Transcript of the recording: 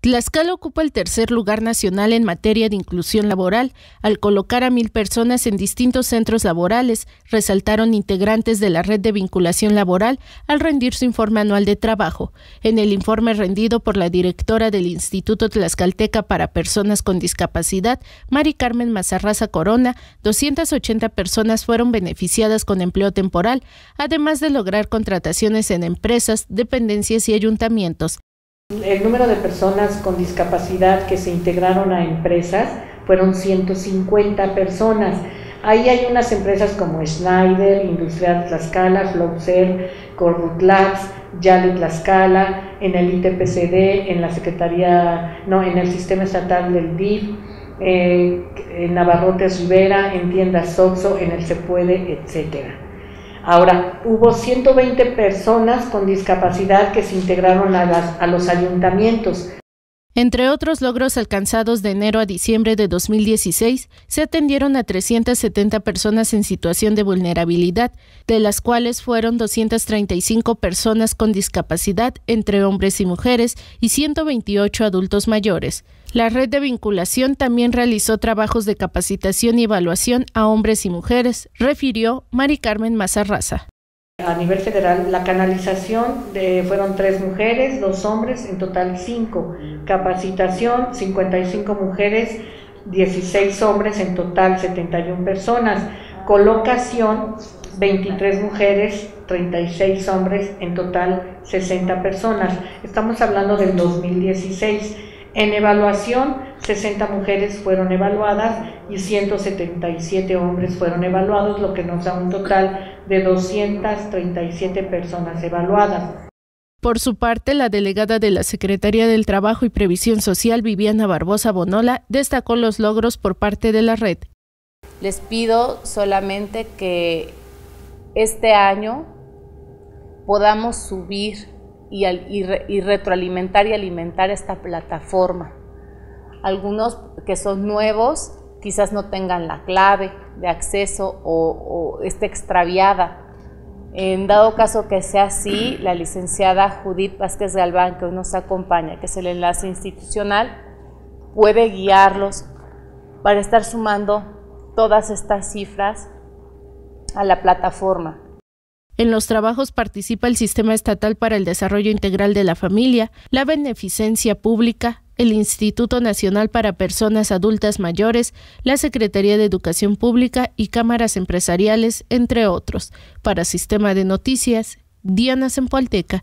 Tlaxcala ocupa el tercer lugar nacional en materia de inclusión laboral, al colocar a mil personas en distintos centros laborales, resaltaron integrantes de la red de vinculación laboral al rendir su informe anual de trabajo. En el informe rendido por la directora del Instituto Tlaxcalteca para Personas con Discapacidad, Mari Carmen Mazarraza Corona, 280 personas fueron beneficiadas con empleo temporal, además de lograr contrataciones en empresas, dependencias y ayuntamientos. El número de personas con discapacidad que se integraron a empresas fueron 150 personas. Ahí hay unas empresas como Schneider, Industrial Tlaxcala, Flowcell, Corbut Labs, Yali Tlaxcala, en el ITPCD, en la Secretaría, no, en el Sistema Estatal del DIF, eh, en Navarrotes Rivera, en Tiendas Soxo, en el Se Puede, etcétera. Ahora, hubo 120 personas con discapacidad que se integraron a, los ayuntamientos. Entre otros logros alcanzados de enero a diciembre de 2016, se atendieron a 370 personas en situación de vulnerabilidad, de las cuales fueron 235 personas con discapacidad entre hombres y mujeres y 128 adultos mayores. La red de vinculación también realizó trabajos de capacitación y evaluación a hombres y mujeres, refirió Mari Carmen Mazarraza. A nivel federal, la canalización de, fueron tres mujeres, dos hombres, en total cinco. Capacitación, 55 mujeres, 16 hombres, en total 71 personas. Colocación, 23 mujeres, 36 hombres, en total 60 personas. Estamos hablando del 2016. En evaluación, 60 mujeres fueron evaluadas y 177 hombres fueron evaluados, lo que nos da un total de 237 personas evaluadas. Por su parte, la delegada de la Secretaría del Trabajo y Previsión Social, Viviana Barbosa Bonola, destacó los logros por parte de la red. Les pido solamente que este año podamos subir y, retroalimentar y alimentar esta plataforma. Algunos que son nuevos quizás no tengan la clave de acceso o, o esté extraviada. En dado caso que sea así, la licenciada Judith Vázquez Galván, que hoy nos acompaña, que es el enlace institucional, puede guiarlos para estar sumando todas estas cifras a la plataforma. En los trabajos participa el Sistema Estatal para el Desarrollo Integral de la Familia, la Beneficencia Pública, el Instituto Nacional para Personas Adultas Mayores, la Secretaría de Educación Pública y cámaras empresariales, entre otros. Para Sistema de Noticias, Diana Zempoalteca.